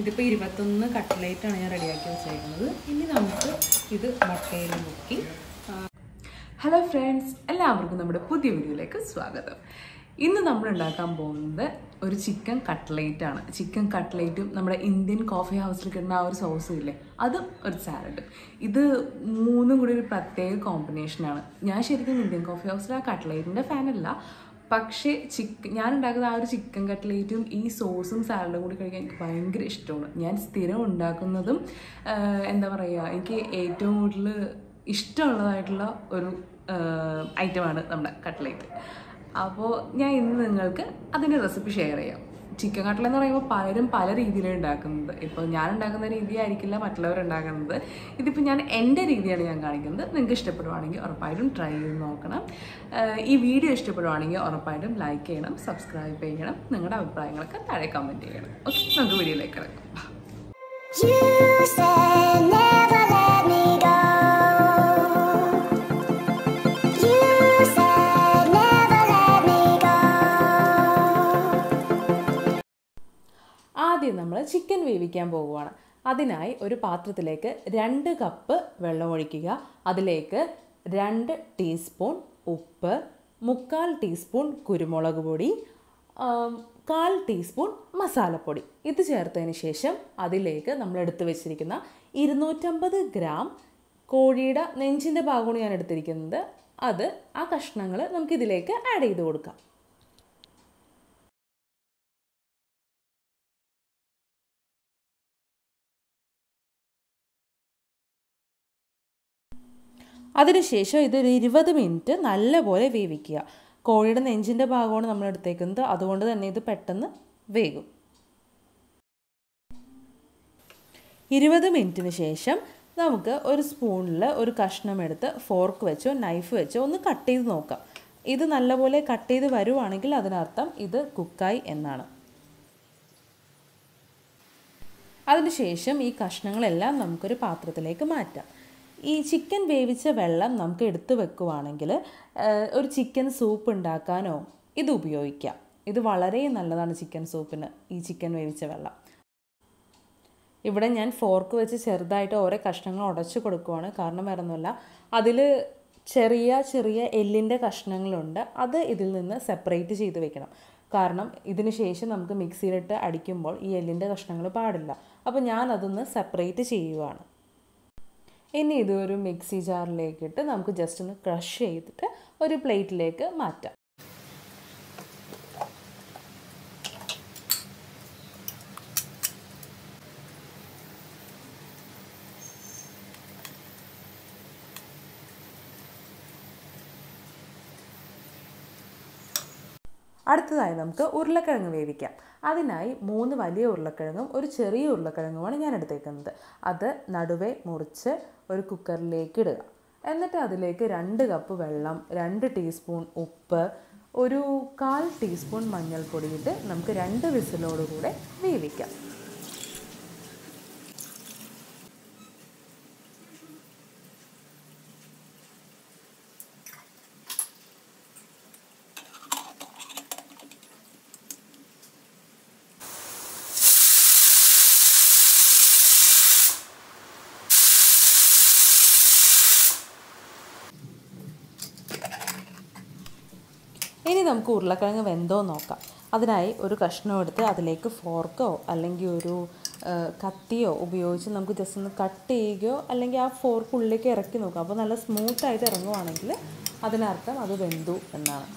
ഇതിപ്പോൾ ഇരുപത്തൊന്ന് കട്ട്ലേറ്റാണ് ഞാൻ റെഡിയാക്കി വെച്ചേക്കുന്നത്. ഇനി നമുക്ക് ഇത് മുട്ടയിൽ മുക്കി ഹലോ ഫ്രണ്ട്സ് എല്ലാവർക്കും നമ്മുടെ പുതിയ വീഡിയോയിലേക്ക് സ്വാഗതം. ഇന്ന് നമ്മൾ ഉണ്ടാക്കാൻ പോകുന്നത് ഒരു ചിക്കൻ കട്ട്ലേറ്റ് ആണ്. ചിക്കൻ കട്ട്ലേറ്റും നമ്മുടെ ഇന്ത്യൻ കോഫി ഹൗസിൽ കിട്ടുന്ന ആ ഒരു സോസും ഇല്ലേ? അതും ഒരു സാലഡ്. ഇത് മൂന്നും കൂടി ഒരു പ്രത്യേക കോമ്പിനേഷനാണ്. ഞാൻ ശരിക്കും ഇന്ത്യൻ കോഫി ഹൗസിൽ ആ കട്ട്ലേറ്റിന്റെ ഫാനല്ല പക്ഷേ ചിക്കൻ ഞാൻ ഉണ്ടാക്കുന്ന ആ ഒരു ചിക്കൻ കട്ട്ലേറ്റും ഈ സോസും സാലഡും കൂടി കഴിക്കാൻ എനിക്ക് ഭയങ്കര ഇഷ്ടമാണ്. ഞാൻ സ്ഥിരം ഉണ്ടാക്കുന്നതും എന്താ പറയുക എനിക്ക് ഏറ്റവും കൂടുതൽ ഇഷ്ടമുള്ളതായിട്ടുള്ള ഒരു ഐറ്റമാണ് നമ്മുടെ കട്ട്ലേറ്റ്. അപ്പോൾ ഞാൻ ഇന്ന് നിങ്ങൾക്ക് അതിന്റെ റെസിപ്പി ഷെയർ ചെയ്യാം. ചിക്കൻ കട്ട്ല എന്ന് പറയുമ്പോൾ പലരും പല രീതിയിലാണ് ഉണ്ടാക്കുന്നത്. ഇപ്പോൾ ഞാൻ ഉണ്ടാക്കുന്ന രീതി ആയിരിക്കില്ല മറ്റുള്ളവർ ഉണ്ടാക്കുന്നത് ഇതിപ്പോൾ ഞാൻ എന്റെ രീതിയാണ് ഞാൻ കാണിക്കുന്നത്. നിങ്ങൾക്ക് ഇഷ്ടപ്പെടുവാണെങ്കിൽ ഉറപ്പായിട്ടും ട്രൈ ചെയ്ത് നോക്കണം. ഈ വീഡിയോ ഇഷ്ടപ്പെടുവാണെങ്കിൽ ഉറപ്പായിട്ടും ലൈക്ക് ചെയ്യണം സബ്സ്ക്രൈബ് ചെയ്യണം. നിങ്ങളുടെ അഭിപ്രായങ്ങളൊക്കെ താഴെ കമന്റ് ചെയ്യണം. ഓക്കെ നമുക്ക് വീഡിയോയിലേക്ക് കിടക്കാം. ആദ്യം നമ്മൾ ചിക്കൻ വേവിക്കാൻ പോവുകയാണ് അതിനായി ഒരു പാത്രത്തിലേക്ക് രണ്ട് കപ്പ് വെള്ളം ഒഴിക്കുക. അതിലേക്ക് രണ്ട് ടീസ്പൂൺ ഉപ്പ് മുക്കാൽ ടീസ്പൂൺ കുരുമുളക് പൊടി കാൽ ടീസ്പൂൺ മസാലപ്പൊടി. ഇത് ചേർത്തതിന് ശേഷം അതിലേക്ക് നമ്മൾ എടുത്തു വെച്ചിരിക്കുന്ന ഇരുന്നൂറ്റമ്പത് ഗ്രാം കോഴിയുടെ നെഞ്ചിന്റെ ഭാഗമാണ് ഞാൻ എടുത്തിരിക്കുന്നത്. അത് ആ കഷ്ണങ്ങൾ നമുക്കിതിലേക്ക് ആഡ് ചെയ്ത് കൊടുക്കാം. അതിനുശേഷം ഇതൊരു ഇരുപത് മിനിറ്റ് നല്ലപോലെ വേവിക്കുക. കോഴിയുടെ നെഞ്ചിന്റെ ഭാഗമാണ് നമ്മൾ എടുത്തേക്കുന്നത് അതുകൊണ്ട് തന്നെ ഇത് പെട്ടെന്ന് വേകും. ഇരുപത് മിനിറ്റിന് ശേഷം നമുക്ക് ഒരു സ്പൂണിൽ ഒരു കഷ്ണം എടുത്ത് ഫോർക്ക് വെച്ചോ നൈഫ് വെച്ചോ ഒന്ന് കട്ട് ചെയ്ത് നോക്കാം. ഇത് നല്ലപോലെ കട്ട് ചെയ്ത് വരുവാണെങ്കിൽ അതിനർത്ഥം ഇത് കുക്കായി എന്നാണ്. അതിനുശേഷം ഈ കഷ്ണങ്ങളെല്ലാം നമുക്കൊരു പാത്രത്തിലേക്ക് മാറ്റാം. ഈ ചിക്കൻ വേവിച്ച വെള്ളം നമുക്ക് എടുത്തു വെക്കുവാണെങ്കിൽ ഒരു ചിക്കൻ സൂപ്പ് ഉണ്ടാക്കാനോ ഇത് ഉപയോഗിക്കാം. ഇത് വളരെ നല്ലതാണ് ചിക്കൻ സൂപ്പിന് ഈ ചിക്കൻ വേവിച്ച വെള്ളം. ഇവിടെ ഞാൻ ഫോർക്ക് വെച്ച് ചെറുതായിട്ട് ഓരോ കഷ്ണങ്ങൾ ഉടച്ചു കൊടുക്കുവാണ്. കാരണം വേറെ അതിൽ ചെറിയ ചെറിയ എല്ലിന്റെ കഷ്ണങ്ങളുണ്ട്. അത് ഇതിൽ നിന്ന് സെപ്പറേറ്റ് ചെയ്ത് വെക്കണം. കാരണം ഇതിന് ശേഷം നമുക്ക് മിക്സിയിലിട്ട് അടിക്കുമ്പോൾ ഈ എല്ലിന്റെ കഷ്ണങ്ങൾ പാടില്ല. അപ്പോൾ ഞാൻ അതൊന്ന് സെപ്പറേറ്റ് ചെയ്യുവാണ്. ഇനി ഇതൊരു മിക്സി ജാറിലേക്കിട്ട് നമുക്ക് ജസ്റ്റ് ഒന്ന് ക്രഷ് ചെയ്തിട്ട് ഒരു പ്ലേറ്റിലേക്ക് മാറ്റാം. അടുത്തതായി നമുക്ക് ഉരുളക്കിഴങ്ങ് വേവിക്കാം. അതിനായി മൂന്ന് വലിയ ഉരുളക്കിഴങ്ങും ഒരു ചെറിയ ഉരുളക്കിഴങ്ങുമാണ് ഞാൻ എടുത്തേക്കുന്നത്. അത് നടുവേ മുറിച്ച് ഒരു കുക്കറിലേക്ക് ഇടുക. എന്നിട്ട് അതിലേക്ക് രണ്ട് കപ്പ് വെള്ളം രണ്ട് ടീസ്പൂൺ ഉപ്പ് ഒരു കാൽ ടീസ്പൂൺ മഞ്ഞൾപ്പൊടിയിട്ട് നമുക്ക് രണ്ട് വിസിലോടുകൂടെ വേവിക്കാം. നമുക്ക് ഉരുളക്കിഴങ്ങ് വെന്തോ നോക്കാം. അതിനായി ഒരു കഷ്ണം എടുത്ത് അതിലേക്ക് ഫോർക്കോ അല്ലെങ്കിൽ ഒരു കത്തിയോ ഉപയോഗിച്ച് നമുക്ക് ജസ്റ്റ് ഒന്ന് കട്ട് ചെയ്യുകയോ അല്ലെങ്കിൽ ആ ഫോർക്ക് ഉള്ളിലേക്ക് ഇറക്കി നോക്കാം. അപ്പോൾ നല്ല സ്മൂത്തായിട്ട് ഇറങ്ങുവാണെങ്കിൽ അതിനർത്ഥം അത് വെന്തു എന്നാണ്.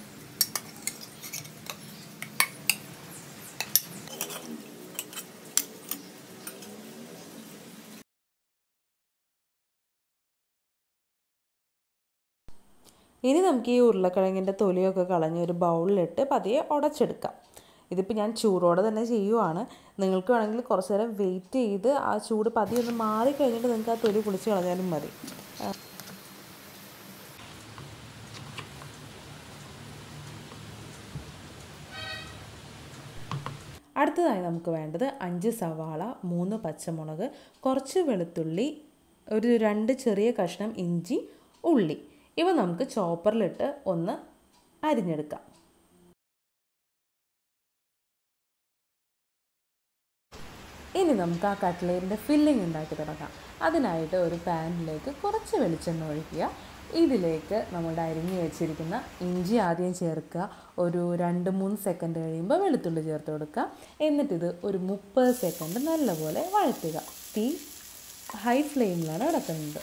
ഇനി നമുക്ക് ഈ ഉരുളക്കിഴങ്ങിന്റെ തൊലിയൊക്കെ കളഞ്ഞ് ഒരു ബൗളിലിട്ട് പതിയെ ഉടച്ചെടുക്കാം. ഇതിപ്പോൾ ഞാൻ ചൂടോടെ തന്നെ ചെയ്യുവാണ്. നിങ്ങൾക്ക് വേണമെങ്കിൽ കുറച്ച് നേരം വെയിറ്റ് ചെയ്ത് ആ ചൂട് പതിയെ ഒന്ന് മാറിക്കഴിഞ്ഞിട്ട് നിങ്ങൾക്ക് ആ തൊലി പൊളിച്ച് കളഞ്ഞാലും മതി. അടുത്തതായി നമുക്ക് വേണ്ടത് അഞ്ച് സവാള മൂന്ന് പച്ചമുളക് കുറച്ച് വെളുത്തുള്ളി ഒരു രണ്ട് ചെറിയ കഷ്ണം ഇഞ്ചി ഉള്ളി. ഇവ നമുക്ക് ചോപ്പറിലിട്ട് ഒന്ന് അരിഞ്ഞെടുക്കാം. ഇനി നമുക്ക് ആ കട്ട്ലേറ്റിന്റെ ഫില്ലിംഗ് ഉണ്ടാക്കി തുടങ്ങാം. അതിനായിട്ട് ഒരു പാനിലേക്ക് കുറച്ച് വെളിച്ചെണ്ണ ഒഴിക്കുക. ഇതിലേക്ക് നമ്മുടെ അരിഞ്ഞു വെച്ചിരിക്കുന്ന ഇഞ്ചി ആദ്യം ചേർക്കുക. ഒരു രണ്ട് മൂന്ന് സെക്കൻഡ് കഴിയുമ്പോൾ വെളുത്തുള്ളി ചേർത്ത് കൊടുക്കുക. എന്നിട്ടിത് ഒരു മുപ്പത് സെക്കൻഡ് നല്ലപോലെ വഴറ്റുക. തീ ഹൈ ഫ്ലെയിമിലാണ് കിടക്കുന്നത്.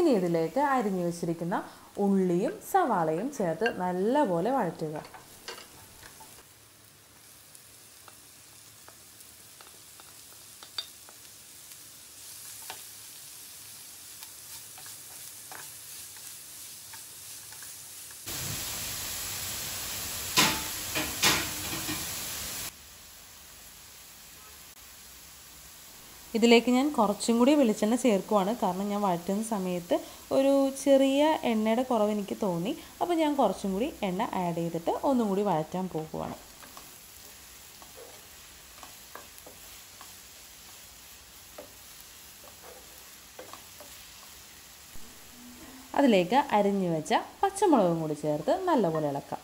ഇനി ഇതിലേക്ക് അരിഞ്ഞു വെച്ചിരിക്കുന്ന ഉള്ളിയും സവാളയും ചേർത്ത് നല്ലപോലെ വഴറ്റുക. ഇതിലേക്ക് ഞാൻ കുറച്ചും കൂടി വെളിച്ചെണ്ണ ചേർക്കുവാണ്. കാരണം ഞാൻ വഴറ്റുന്ന സമയത്ത് ഒരു ചെറിയ എണ്ണയുടെ കുറവ് എനിക്ക് തോന്നി. അപ്പോൾ ഞാൻ കുറച്ചും കൂടി എണ്ണ ആഡ് ചെയ്തിട്ട് ഒന്നും കൂടി വഴറ്റാൻ പോകുവാണ്. അതിലേക്ക് അരിഞ്ഞു വെച്ച പച്ചമുളകും കൂടി ചേർത്ത് നല്ലപോലെ ഇളക്കാം.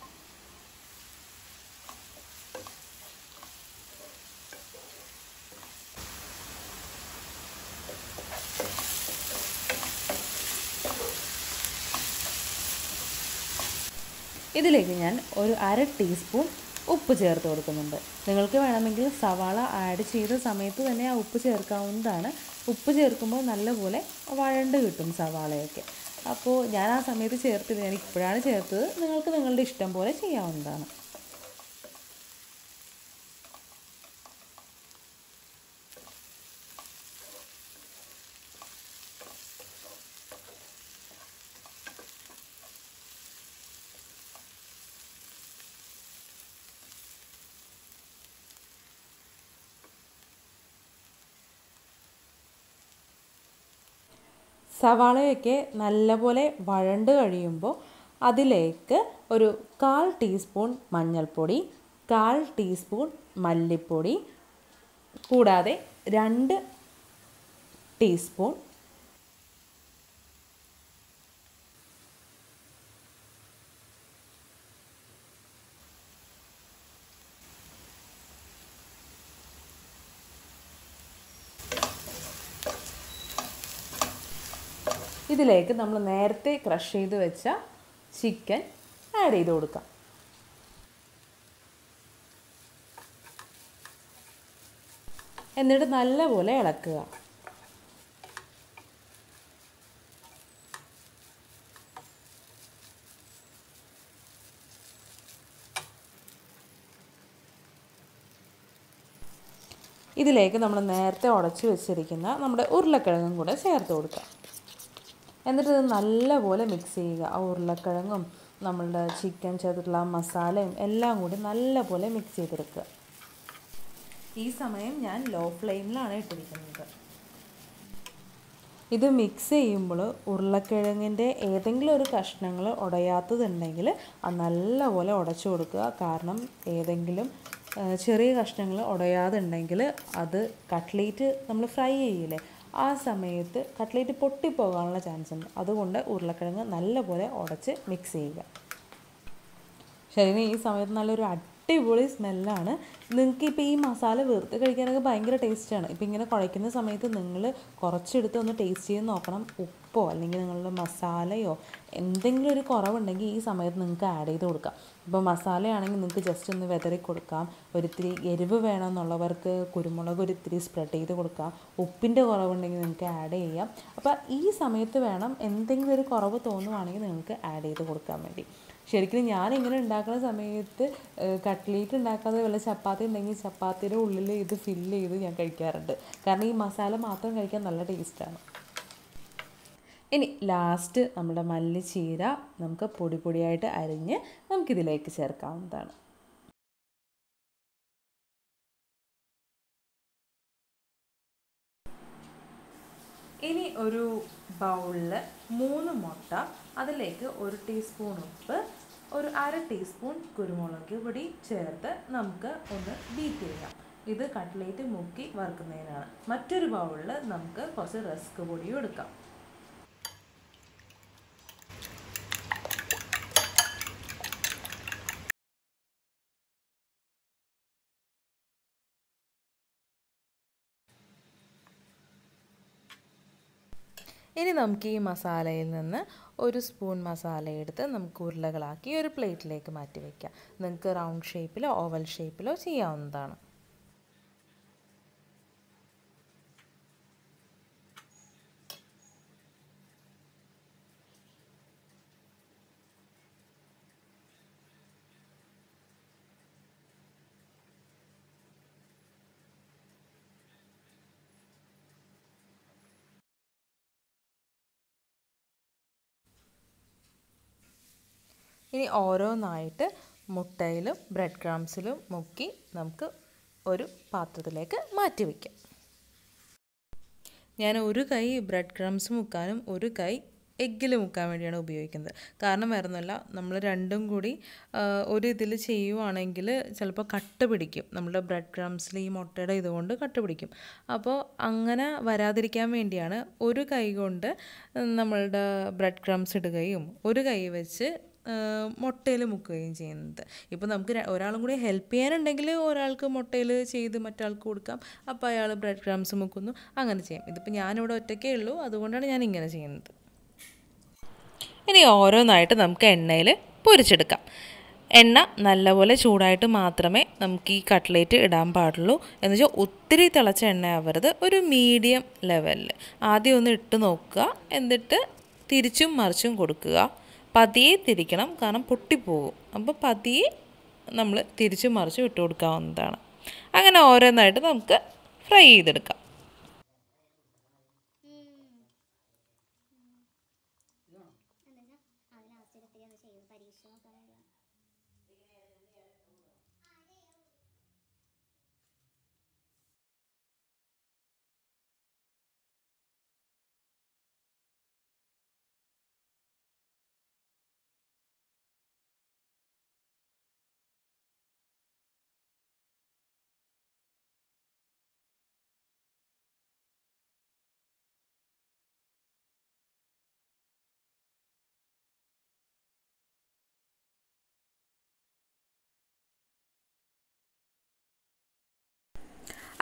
ഇതിലേക്ക് ഞാൻ ഒരു അര ടീസ്പൂൺ ഉപ്പ് ചേർത്ത് കൊടുക്കുന്നുണ്ട്. നിങ്ങൾക്ക് വേണമെങ്കിൽ സവാള ആഡ് ചെയ്ത സമയത്ത് തന്നെ ആ ഉപ്പ് ചേർക്കാവുന്നതാണ്. ഉപ്പ് ചേർക്കുമ്പോൾ നല്ലപോലെ വഴണ്ട് കിട്ടും സവാളയൊക്കെ. അപ്പോൾ ഞാൻ ആ സമയത്ത് ചേർത്തില്ല ഞാൻ ഇപ്പോഴാണ് ചേർത്തത്. നിങ്ങൾക്ക് നിങ്ങളുടെ ഇഷ്ടം പോലെ ചെയ്യാവുന്നതാണ്. സവാളയൊക്കെ നല്ലപോലെ വഴണ്ട് കഴിയുമ്പോൾ അതിലേക്ക് ഒരു കാൽ ടീസ്പൂൺ മഞ്ഞൾപ്പൊടി കാൽ ടീസ്പൂൺ മല്ലിപ്പൊടി കൂടാതെ രണ്ട് ടീസ്പൂൺ ഇതിലേക്ക് നമ്മൾ നേരത്തെ ക്രഷ് ചെയ്ത് വെച്ച ചിക്കൻ ആഡ് ചെയ്ത് കൊടുക്കാം. എന്നിട്ട് നല്ലപോലെ ഇളക്കുക. ഇതിലേക്ക് നമ്മൾ നേരത്തെ ഉടച്ചു വെച്ചിരിക്കുന്ന നമ്മുടെ ഉരുളക്കിഴങ്ങും കൂടെ ചേർത്ത് കൊടുക്കുക എന്നിട്ട് ഇത് നല്ലപോലെ മിക്സ് ചെയ്യുക. ആ ഉരുളക്കിഴങ്ങും നമ്മളുടെ ചിക്കൻ ചേർത്തിട്ടുള്ള മസാലയും എല്ലാം കൂടി നല്ലപോലെ മിക്സ് ചെയ്തെടുക്കുക. ഈ സമയം ഞാൻ ലോ ഫ്ലെയിമിലാണ് ഇട്ടിരിക്കുന്നത്. ഇത് മിക്സ് ചെയ്യുമ്പോൾ ഉരുളക്കിഴങ്ങിന്റെ ഏതെങ്കിലും ഒരു കഷ്ണങ്ങൾ ഉടയാത്തതുണ്ടെങ്കിൽ അത് നല്ലപോലെ ഉടച്ചു കൊടുക്കുക. കാരണം ഏതെങ്കിലും ചെറിയ കഷ്ണങ്ങൾ ഉടയാതുണ്ടെങ്കിൽ അത് കട്ട്ലേറ്റ് നമ്മൾ ഫ്രൈ ചെയ്യില്ലേ ആ സമയത്ത് കട്ട്ലേറ്റ് പൊട്ടിപ്പോകാനുള്ള ചാൻസ് ഉണ്ട് അതുകൊണ്ട് ഉരുളക്കിഴങ്ങ് നല്ലപോലെ ഉടച്ച് മിക്സ് ചെയ്യുക. ശരി ഈ സമയത്ത് നല്ലൊരു അടിപൊളി സ്മെല്ലാണ് നിങ്ങൾക്ക് ഇപ്പോൾ ഈ മസാല വെറുതെ കഴിക്കാനൊക്കെ ഭയങ്കര ടേസ്റ്റാണ് ഇപ്പോൾ ഇങ്ങനെ കുഴയ്ക്കുന്ന സമയത്ത് നിങ്ങൾ കുറച്ചെടുത്ത് ഒന്ന് ടേസ്റ്റ് ചെയ്ത് നോക്കണം. അല്ലെങ്കിൽ നിങ്ങളുടെ മസാലയോ എന്തെങ്കിലും ഒരു കുറവുണ്ടെങ്കിൽ ഈ സമയത്ത് നിങ്ങൾക്ക് ആഡ് ചെയ്ത് കൊടുക്കാം. ഇപ്പോൾ മസാലയാണെങ്കിൽ നിങ്ങൾക്ക് ജസ്റ്റ് ഒന്ന് വെതറി കൊടുക്കാം. ഒരിത്തിരി എരിവ് വേണമെന്നുള്ളവർക്ക് കുരുമുളക് ഒരിത്തിരി സ്പ്രെഡ് ചെയ്ത് കൊടുക്കാം. ഉപ്പിന്റെ കുറവുണ്ടെങ്കിൽ നിങ്ങൾക്ക് ആഡ് ചെയ്യാം. അപ്പോൾ ഈ സമയത്ത് വേണം എന്തെങ്കിലും ഒരു കുറവ് തോന്നുവാണെങ്കിൽ നിങ്ങൾക്ക് ആഡ് ചെയ്ത് കൊടുക്കാൻ വേണ്ടി. ശരിക്കും ഞാൻ ഇങ്ങനെ ഉണ്ടാക്കുന്ന സമയത്ത് കട്ട്ലേറ്റ് ഉണ്ടാക്കാതെ വല്ല ചപ്പാത്തി ഉണ്ടെങ്കിൽ ചപ്പാത്തിയുടെ ഉള്ളിൽ ഇത് ഫില്ല് ചെയ്ത് ഞാൻ കഴിക്കാറുണ്ട്. കാരണം ഈ മസാല മാത്രം കഴിക്കാൻ നല്ല ടേസ്റ്റാണ് ഇനി ലാസ്റ്റ് നമ്മുടെ മല്ലിച്ചീര നമുക്ക് പൊടി പൊടിയായിട്ട് അരിഞ്ഞ് നമുക്കിതിലേക്ക് ചേർക്കാവുന്നതാണ്. ഇനി ഒരു ബൗളിൽ മൂന്ന് മുട്ട അതിലേക്ക് ഒരു ടീസ്പൂൺ ഉപ്പ് ഒരു അര ടീസ്പൂൺ കുരുമുളക് പൊടി ചേർത്ത് നമുക്ക് ഒന്ന് ബീറ്റ് ചെയ്യാം. ഇത് കട്ട്ലേറ്റ് മുക്കി വറുക്കുന്നതിനാണ്. മറ്റൊരു ബൗളിൽ നമുക്ക് കുറച്ച് റസ്ക് പൊടിയും എടുക്കാം. ഇനി നമുക്ക് ഈ മസാലയിൽ നിന്ന് ഒരു സ്പൂൺ മസാല എടുത്ത് നമുക്ക് ഉരുളകളാക്കി ഒരു പ്ലേറ്റിലേക്ക് മാറ്റി വയ്ക്കാം. നിങ്ങൾക്ക് റൗണ്ട് ഷേപ്പിലോ ഓവൽ ഷേപ്പിലോ ചെയ്യാവുന്നതാണ്. ഇനി ഓരോന്നായിട്ട് മുട്ടയിലും ബ്രെഡ് ക്രംസിലും മുക്കി നമുക്ക് ഒരു പാത്രത്തിലേക്ക് മാറ്റി വയ്ക്കാം ഞാൻ ഒരു കൈ ബ്രെഡ് ക്രംസ് മുക്കാനും ഒരു കൈ എഗ്ഗിൽ മുക്കാൻ വേണ്ടിയാണ് ഉപയോഗിക്കുന്നത്. കാരണം വരുന്നില്ല നമ്മൾ രണ്ടും കൂടി ഒരു ഇതിൽ ചെയ്യുവാണെങ്കിൽ ചിലപ്പോൾ കട്ട പിടിക്കും. നമ്മുടെ ബ്രെഡ് ക്രംസിൽ ഈ മുട്ടയുടെ ഇതുകൊണ്ട് കട്ട പിടിക്കും. അപ്പോൾ അങ്ങനെ വരാതിരിക്കാൻ വേണ്ടിയാണ് ഒരു കൈ കൊണ്ട് നമ്മളുടെ ബ്രെഡ് ക്രംസ് ഇടുകയും ഒരു കൈ വെച്ച് മുട്ടയിൽ മുക്കുകയും ചെയ്യുന്നത്. ഇപ്പോൾ നമുക്ക് ഒരാളും കൂടി ഹെൽപ്പ് ചെയ്യാനുണ്ടെങ്കിൽ ഒരാൾക്ക് മുട്ടയിൽ ചെയ്ത് മറ്റാൾക്ക് കൊടുക്കാം. അപ്പോൾ അയാൾ ബ്രെഡ് ക്രംസ് മുക്കുന്നു. അങ്ങനെ ചെയ്യാം. ഇതിപ്പോൾ ഞാനിവിടെ ഒറ്റയ്ക്കേ ഉള്ളൂ. അതുകൊണ്ടാണ് ഞാൻ ഇങ്ങനെ ചെയ്യുന്നത്. ഇനി ഓരോന്നായിട്ട് നമുക്ക് എണ്ണയിൽ പൊരിച്ചെടുക്കാം. എണ്ണ നല്ലപോലെ ചൂടായിട്ട് മാത്രമേ നമുക്ക് ഈ കട്ട്ലേറ്റ് ഇടാൻ പാടുള്ളൂ. എന്ന് വെച്ചാൽ ഒത്തിരി തിളച്ച എണ്ണ ആവരുത്. ഒരു മീഡിയം ലെവലിൽ ആദ്യം ഒന്ന് ഇട്ട് നോക്കുക. എന്നിട്ട് തിരിച്ചും മറിച്ചും കൊടുക്കുക. പതിയെ തിരിക്കണം. കാരണം പൊട്ടിപ്പോകും. അപ്പോൾ പതിയെ നമ്മൾ തിരിച്ചു മറിച്ച് വിട്ടുകൊടുക്കാവുന്നതാണ് അങ്ങനെ ഓരോന്നായിട്ട് നമുക്ക് ഫ്രൈ ചെയ്തെടുക്കാം.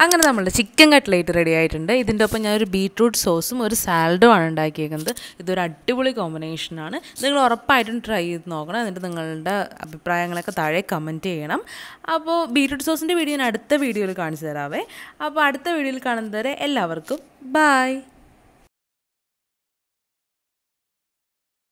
അങ്ങനെ നമ്മൾ ചിക്കൻ കട്ട്ലേറ്റ് റെഡി ആയിട്ടുണ്ട്. ഇതിന്റെ ഒപ്പം ഞാനൊരു ബീട്രൂട്ട് സോസും ഒരു സാലഡുമാണ് ഉണ്ടാക്കിയേക്കുന്നത്. ഇതൊരു അടിപൊളി കോമ്പിനേഷനാണ് നിങ്ങൾ ഉറപ്പായിട്ടും ട്രൈ ചെയ്ത് നോക്കണം. എന്നിട്ട് നിങ്ങളുടെ അഭിപ്രായങ്ങളൊക്കെ താഴെ കമന്റ് ചെയ്യണം. അപ്പോൾ ബീട്രൂട്ട് സോസിന്റെ വീഡിയോ ഞാൻ അടുത്ത വീഡിയോയിൽ കാണിച്ചു തരാവേ. അപ്പോൾ അടുത്ത വീഡിയോയിൽ കാണുന്നതുവരെ എല്ലാവർക്കും ബായ്